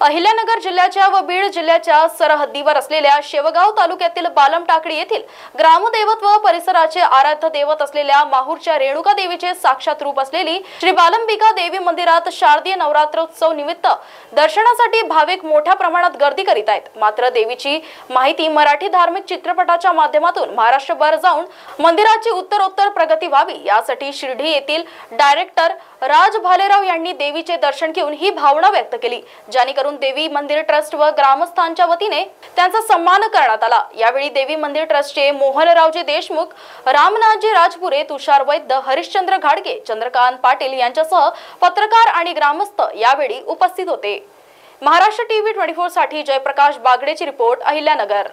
अहिल्यानगर जिल्ह्याच्या व बीड जिल्ह्याच्या सरहद्दीवर असलेल्या शेवगाव तालुक्यातील बालम टाकडी येथील ग्रामदैवत व परिसराचे आराध्य दैवत असलेल्या माहूरच्या रेणुका देवीचे साक्षात रूप असलेली श्री बालंबिका देवी मंदिरात शारदीय नवरात्रोत्सव निमित्त दर्शनासाठी भाविक मोठ्या प्रमाणात गर्दी करीत आहेत. मात्र देवीची माहिती मराठी धार्मिक चित्रपटाच्या माध्यमातून महाराष्ट्रभर जाऊन मंदिराची उत्तरोत्तर प्रगती व्हावी यासाठी शिर्डी येथील डायरेक्टर राज भालेराव यांनी देवीचे दर्शन घेऊन ही भावना व्यक्त केली जेणेकरून देवी मंदिर ट्रस्ट व ग्रामस्थांच्या वतीने त्यांचा सन्मान करण्यात आला. यावेळी देवी मंदिर ट्रस्टचे मोहनरावजी देशमुख रामनाथजी राजपुरे तुषार वैद्य हरिश्चंद्र घाडगे चंद्रकांत पाटील यांच्यासह पत्रकार आणि ग्रामस्थ यावेळी उपस्थित होते. महाराष्ट्र टीव्ही ट्वेंटी फोरसाठी जयप्रकाश बागडेची रिपोर्ट अहिल्यानगर.